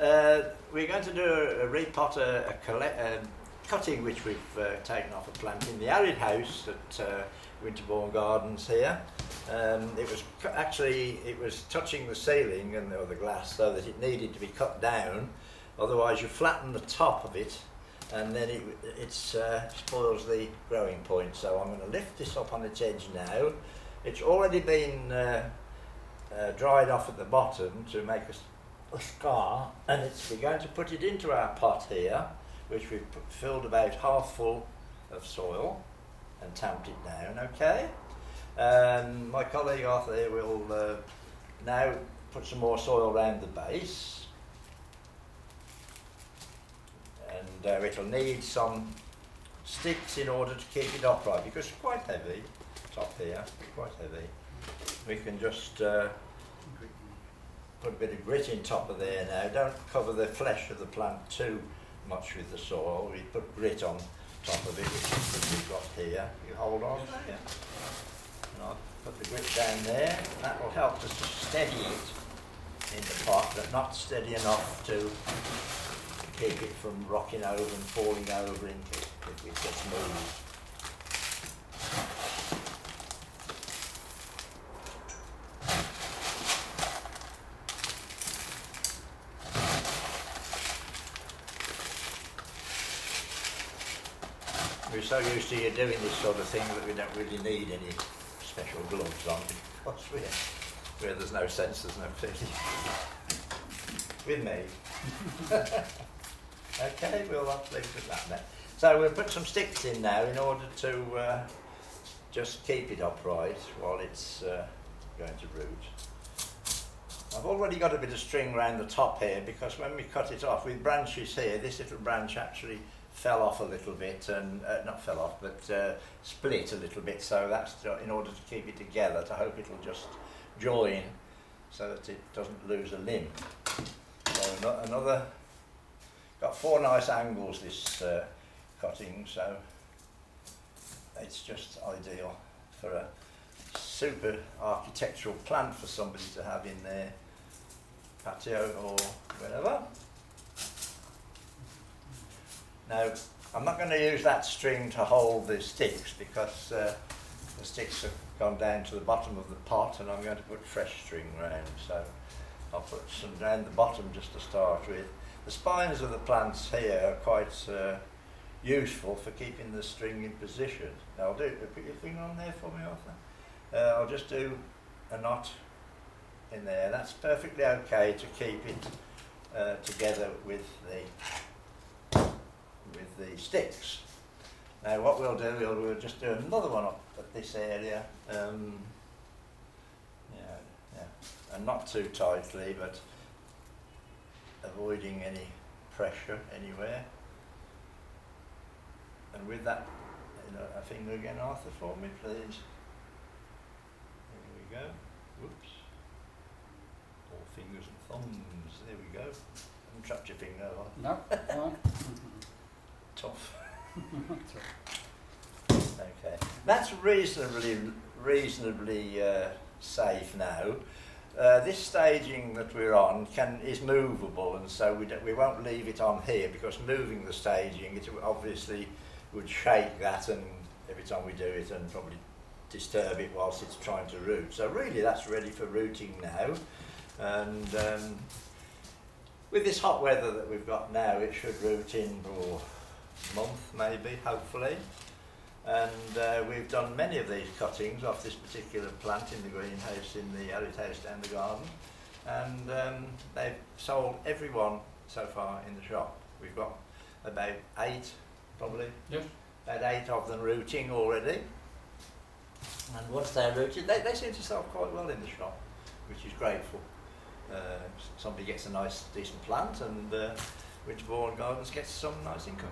Uh, we're going to do a, a repot, a, a, a cutting which we've uh, taken off a plant in the arid house at uh, Winterbourne Gardens here. Um, it was actually it was touching the ceiling and or the glass so that it needed to be cut down. Otherwise, you flatten the top of it, and then it it's, uh, spoils the growing point. So I'm going to lift this up on its edge now. It's already been uh, uh, dried off at the bottom to make a, s- a scar, and it's, we're going to put it into our pot here, which we've put, filled about half full of soil and tamped it down. Okay. Um, my colleague Arthur here will uh, now put some more soil around the base, and uh, it'll need some sticks in order to keep it upright because it's quite heavy. Top here, quite heavy. We can just uh, put a bit of grit in top of there now. Don't cover the flesh of the plant too much with the soil. We put grit on top of it, which we've got here. You hold on there. And I'll put the grit down there. That will help us to steady it in the pot, but not steady enough to keep it from rocking over and falling over if it gets moved. We're so used to you doing this sort of thing that we don't really need any special gloves on because we're, where there's no sense, there's no feeling. With me. okay, we'll leave it at that then. So we'll put some sticks in now in order to uh, just keep it upright while it's uh, going to root. I've already got a bit of string around the top here because when we cut it off with branches here, this little branch actually fell off a little bit and uh, not fell off but uh, split a little bit so that's to- in order to keep it together to hope it'll just join so that it doesn't lose a limb. So another, got four nice angles this uh, cutting so it's just ideal for a super architectural plant for somebody to have in their patio or wherever. Now, I'm not going to use that string to hold the sticks because uh, the sticks have gone down to the bottom of the pot and I'm going to put fresh string round. So I'll put some down the bottom just to start with. The spines of the plants here are quite uh, useful for keeping the string in position. Now, I'll do, put your finger on there for me, Arthur. Uh, I'll just do a knot in there. That's perfectly okay to keep it uh, together with the with the sticks. Now what we'll do, we'll, we'll just do another one up at this area. Um, yeah, yeah, and not too tightly, but avoiding any pressure anywhere. And with that, you know, a finger again, Arthur, for me, please. There we go. Whoops. All fingers and thumbs. There we go. Haven't trapped your finger, have I? No. Tough. Okay, that's reasonably reasonably uh, safe now. Uh, this staging that we're on can is movable, and so we don't, we won't leave it on here because moving the staging it obviously would shake that, and every time we do it, and probably disturb it whilst it's trying to root. So really, that's ready for rooting now, and. Um, with this hot weather that we've got now, it should root in for a month maybe, hopefully. And uh, we've done many of these cuttings off this particular plant in the greenhouse, in the arid house down the garden. And um, they've sold every one so far in the shop. We've got about eight, probably, Yes. about eight of them rooting already. And once they're rooted, they, they seem to sell quite well in the shop, which is grateful. Uh, somebody gets a nice, decent plant, and uh, Winterbourne Gardens gets some nice income.